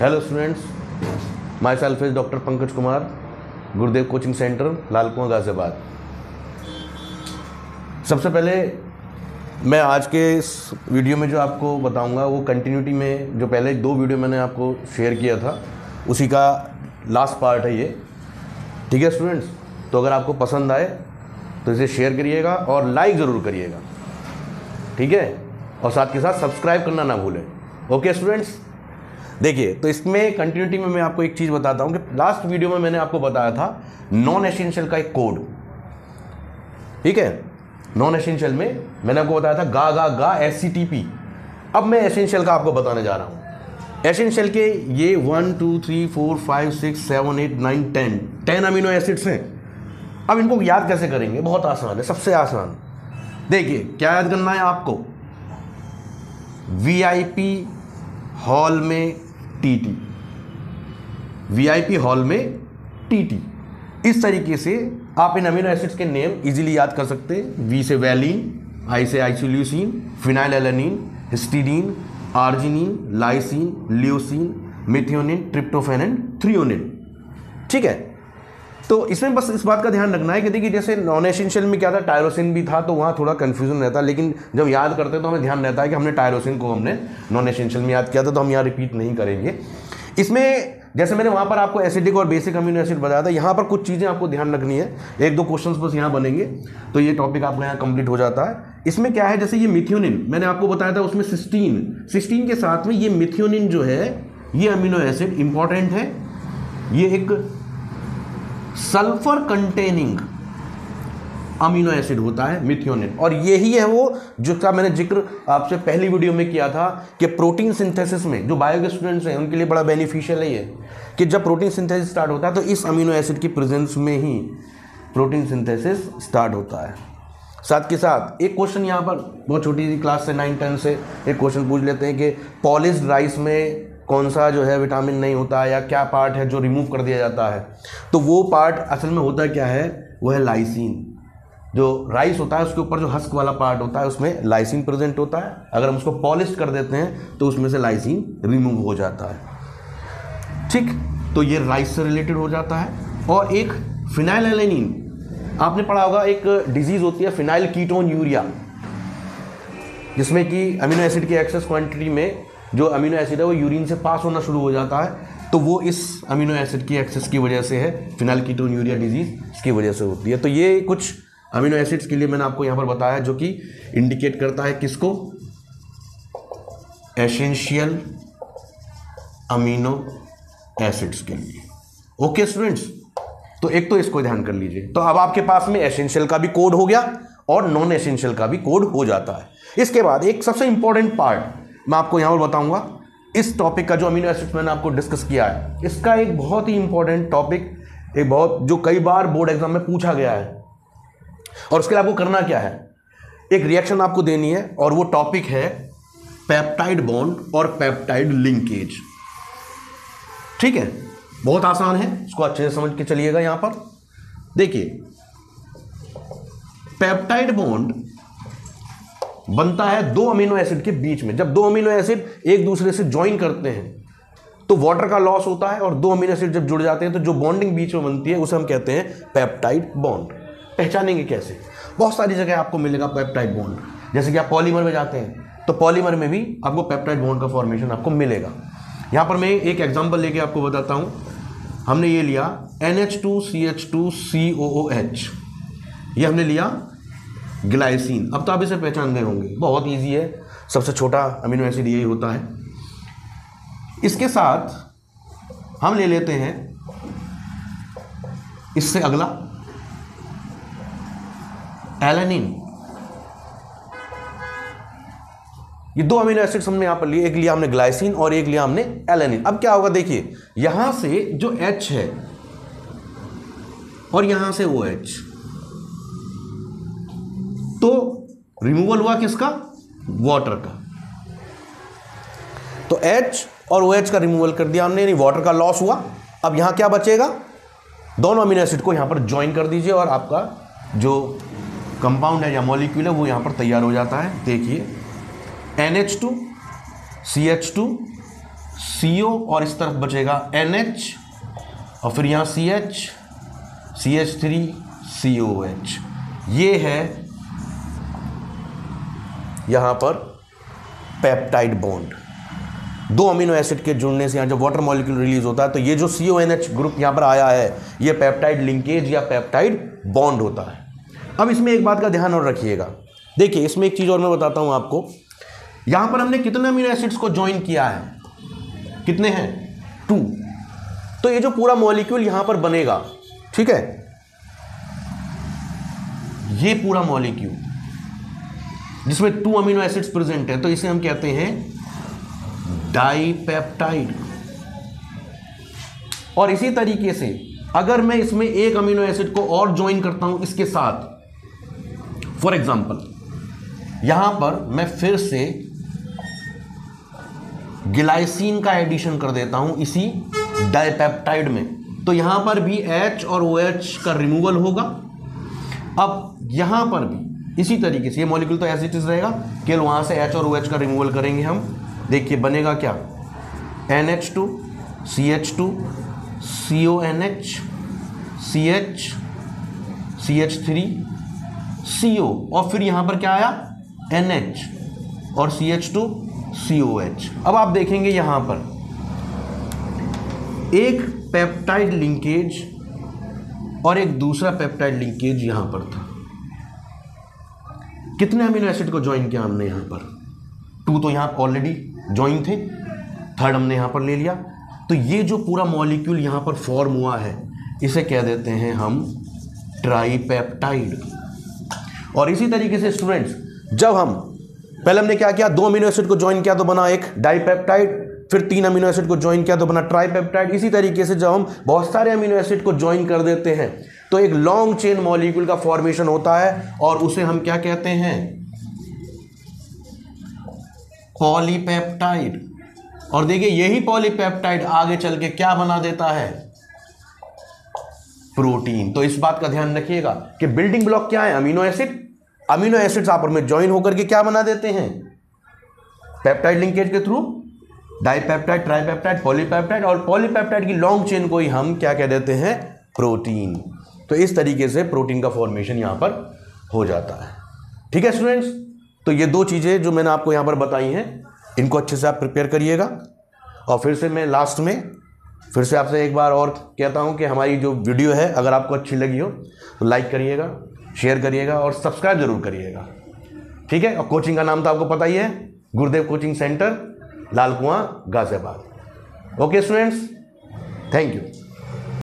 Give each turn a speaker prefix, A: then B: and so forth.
A: Hello students myself is doctor Pankaj Kumar Gurudev coaching centre Lalkuan Ghaziabad सबसे पहले मैं आज के इस वीडियो में जो आपको बताऊँगा, वो कंटिन्यूटी में जो पहले दो वीडियो मैंने आपको शेयर किया था, उसी का लास्ट पार्ट है ये। ठीक है स्टूडेंट्स तो अगर आपको पसंद आए तो इसे शेयर करिएगा और लाइक ज़रूर करिएगा। ठीक है? और साथ के साथ सब्सक्राइब करना ना भूलें। ओके स्टूडेंट्स देखिए तो इसमें कंटिन्यूटी में मैं आपको एक चीज़ बताता हूँ कि लास्ट वीडियो में मैंने आपको बताया था नॉन एसेंशियल का एक कोड ठीक है? नॉन एसेंशियल में मैंने आपको बताया था गा गा गा एस सी टी पी अब मैं एसेंशियल का आपको बताने जा रहा हूँ। एसेंशियल के ये one two three four five six seven eight nine ten ten amino acids हैं। अब इनको याद कैसे करेंगे? बहुत आसान है, सबसे आसान। देखिए, क्या याद करना है आपको? वीआईपी हॉल में टीटी। वीआईपी हॉल में टीटी। इस तरीके से आप इन अमीनो एसिड्स के नेम इजीली याद कर सकते हैं। वी से वैलिन आई से isoleucine phenylalanine histidine arginine lysine leucine methionine tryptophan and threonine ठीक है? तो इसमें बस इस बात का ध्यान रखना है कि देखिए, जैसे नॉन एसेंशियल में क्या था? टायरोसिन भी था तो वहाँ थोड़ा कन्फ्यूज़न रहता लेकिन जब याद करते हैं तो हमें ध्यान रहता है कि हमने टायरोसिन को हमने नॉन एसेंशियल में याद किया था तो हम यहाँ रिपीट नहीं करेंगे। इसमें जैसे मैंने वहाँ पर आपको एसिडिक और बेसिक अमीनो एसिड बताया था, यहाँ पर कुछ चीज़ें आपको ध्यान रखनी है। एक दो क्वेश्चंस बस यहाँ बनेंगे तो ये टॉपिक आपका यहाँ कंप्लीट हो जाता है। इसमें क्या है? जैसे ये मिथ्योनिन मैंने आपको बताया था उसमें सिस्टीन सिस्टीन के साथ में ये मिथ्योनिन जो है, ये अमीनो एसिड इंपॉर्टेंट है। ये एक सल्फ़र कंटेनिंग अमीनो एसिड होता है, मिथियोनिन। और यही है वो, जिसका मैंने ज़िक्र आपसे पहली वीडियो में किया था कि प्रोटीन सिंथेसिस में, जो बायो के स्टूडेंट्स हैं, उनके लिए बड़ा बेनिफिशियल है ये, कि जब प्रोटीन सिंथेसिस स्टार्ट होता है तो इस अमीनो एसिड की प्रेजेंस में ही प्रोटीन सिंथेसिस स्टार्ट होता है। साथ के साथ, एक क्वेश्चन यहाँ पर, बहुत छोटी सी क्लास से नाइन टेन से, एक क्वेश्चन पूछ लेते हैं कि पॉलिश राइस में कौन सा जो है विटामिन नहीं होता या क्या पार्ट है जो रिमूव कर दिया जाता है? तो वो पार्ट असल में होता क्या है? वो है लाइसिन। जो राइस होता है, उसके ऊपर जो हस्क वाला पार्ट होता है, उसमें लाइसिन प्रेजेंट होता है। अगर हम उसको पॉलिश कर देते हैं तो उसमें से लाइसिन रिमूव हो जाता है। ठीक? तो ये राइस से रिलेटेड हो जाता है। और एक फिनाइल एलेनिन। आपने पढ़ा होगा, एक डिज़ीज़ होती है, फिनाइल कीटोन यूरिया। जिसमें कि अमीनो एसिड की एक्सेस क्वांटिटी में जो अमीनो एसिड है, वो यूरिन से पास होना शुरू हो जाता है। तो वो इस अमीनो एसिड की एक्सेस की वजह से है। फिनाइल कीटोन यूरिया डिज़ीज़ इसकी वजह से होती है। तो ये कुछ अमीनो एसिड्स के लिए मैंने आपको यहाँ पर बताया, जो कि इंडिकेट करता है किसको? एसेंशियल अमीनो एसिड्स के लिए। ओके स्टूडेंट्स तो एक तो इसको ध्यान कर लीजिए। तो अब आपके पास में एसेंशियल का भी कोड हो गया और नॉन एसेंशियल का भी कोड हो जाता है। इसके बाद एक सबसे इंपॉर्टेंट पार्ट मैं आपको यहाँ पर बताऊँगा, इस टॉपिक का जो अमीनो एसिड्स मैंने आपको डिस्कस किया है, इसका एक बहुत ही इंपॉर्टेंट टॉपिक एक बहुत, जो कई बार बोर्ड एग्ज़ाम में पूछा गया है। और उसके लिए आपको करना क्या है? एक रिएक्शन आपको देनी है, और वो टॉपिक है पेप्टाइड बॉन्ड और पेप्टाइड लिंकेज ठीक है? बहुत आसान है, इसको अच्छे से समझ के चलिएगा यहाँ पर। देखिए पेप्टाइड बॉन्ड बनता है दो अमीनो एसिड के बीच में। जब दो अमीनो एसिड एक दूसरे से ज्वाइन करते हैं तो वाटर का लॉस होता है और दो अमीनो एसिड जब जुड़ जाते हैं तो जो बॉन्डिंग बीच में बनती है, उसे हम कहते हैं पेप्टाइड बॉन्ड पहचानेंगे कैसे? बहुत सारी जगह आपको मिलेगा पेप्टाइड बॉन्ड जैसे कि आप पॉलीमर में जाते हैं तो पॉलीमर में भी आपको पेप्टाइड बॉन्ड का फॉर्मेशन आपको मिलेगा। यहाँ पर मैं एक एग्ज़ाम्पल लेके आपको बताता हूँ। हमने ये लिया N H two C H two C O O H ये हमने लिया ग्लाइसिन। अब तो आप इसे पहचान गए होंगे। बहुत ईजी है। सबसे छोटा अमीनो एसिड यही होता है। इसके साथ हम ले लेते हैं इससे अगला। एलेनिन ये दो अमीनो एसिड्स हमने यहाँ पर लिए। एक लिया हमने ग्लाइसिन और एक लिया हमने एलेनिन अब क्या होगा देखिए, यहाँ से जो एच है और यहाँ से वो H तो रिमूवल हुआ किसका? वाटर का। तो H और OH का रिमूवल कर दिया हमने, यानी वाटर का लॉस हुआ। अब यहाँ क्या बचेगा? दोनों अमीनो एसिड को यहाँ पर ज्वाइन कर दीजिए और आपका जो कंपाउंड है या मॉलिक्यूल है, वो यहाँ पर तैयार हो जाता है। देखिए N H two C H two O और इस तरफ़ बचेगा एच और फिर यहाँ C H C H three C O H ये है यहाँ पर पेप्टाइड बॉन्ड दो अमीनो एसिड के जुड़ने से यहाँ जब वाटर मॉलिक्यूल रिलीज़ होता है तो ये जो C O N H group यहाँ पर आया है, ये पेप्टाइड लिंकेज या पेप्टाइड बॉन्ड होता है. अब इसमें एक बात का ध्यान और रखिएगा. देखिए, इसमें एक चीज़ और मैं बताता हूँ आपको. यहाँ पर हमने कितने अमीनो एसिड्स को ज्वाइन किया है? कितने हैं? टू तो ये जो पूरा मॉलिक्यूल यहाँ पर बनेगा, ठीक है? ये पूरा मॉलिक्यूल जिसमें टू अमीनो एसिड्स प्रेजेंट है तो इसे हम कहते हैं डाइपेप्टाइड और इसी तरीके से, अगर मैं इसमें एक अमीनो एसिड को और ज्वाइन करता हूँ इसके साथ फॉर एग्जांपल यहाँ पर मैं फिर से गिलाइसिन का एडिशन कर देता हूँ इसी डाइपेप्टाइड में। तो यहाँ पर भी H और OH का रिमूवल होगा। अब यहाँ पर भी इसी तरीके से ये मॉलिक्यूल तो ऐसे चीज़ रहेगा। केवल वहाँ से H और ओ OH का रिमूवल करेंगे हम। देखिए, बनेगा क्या? N H two C H two C O N H C H C H three C O और फिर यहाँ पर क्या आया? एन एच और C H two C O H अब आप देखेंगे यहाँ पर। एक पेप्टाइड लिंकेज और एक दूसरा पेप्टाइड लिंकेज यहाँ पर था। कितने अमीनो एसिड को ज्वाइन किया हमने यहाँ पर? टू तो यहाँ ऑलरेडी ज्वाइन थे। थर्ड हमने यहाँ पर ले लिया। तो ये जो पूरा मॉलिक्यूल यहाँ पर फॉर्म हुआ है, इसे कह देते हैं हम ट्राईपेप्टाइड और इसी तरीके से स्टूडेंट्स जब हम, पहले हमने क्या किया? दो अमीनो एसिड को ज्वाइन किया तो बना एक डाईपेप्टाइड फिर तीन अमीनो एसिड को ज्वाइन किया तो बना ट्राईपेप्टाइड इसी तरीके से जब हम बहुत सारे अमीनो एसिड को ज्वाइन कर देते हैं तो एक लॉन्ग चेन मॉलिक्यूल का फॉर्मेशन होता है और उसे हम क्या कहते हैं? पॉलीपेप्टाइड और देखिए, यही पॉलीपेप्टाइड आगे चल के क्या बना देता है? प्रोटीन तो इस बात का ध्यान रखिएगा कि बिल्डिंग ब्लॉक क्या है? अमीनो एसिड अमीनो एसिड्स आपस में ज्वाइन होकर के क्या बना देते हैं? पेप्टाइड लिंकेज के थ्रू डाइपेप्टाइड ट्राइपेप्टाइड पॉलीपेप्टाइड और पॉलीपेप्टाइड की लॉन्ग चेन को ही हम क्या कह देते हैं? प्रोटीन तो इस तरीके से प्रोटीन का फॉर्मेशन यहाँ पर हो जाता है। ठीक है स्टूडेंट्स तो ये दो चीज़ें जो मैंने आपको यहाँ पर बताई हैं, इनको अच्छे से आप प्रिपेयर करिएगा। और फिर से मैं लास्ट में, फिर से आपसे एक बार और कहता हूँ कि हमारी जो वीडियो है, अगर आपको अच्छी लगी हो तो लाइक करिएगा शेयर करिएगा और सब्सक्राइब ज़रूर करिएगा। ठीक है? और कोचिंग का नाम तो आपको पता ही है गुरुदेव coaching centre Lal Kuan Ghaziabad. Okay students thank you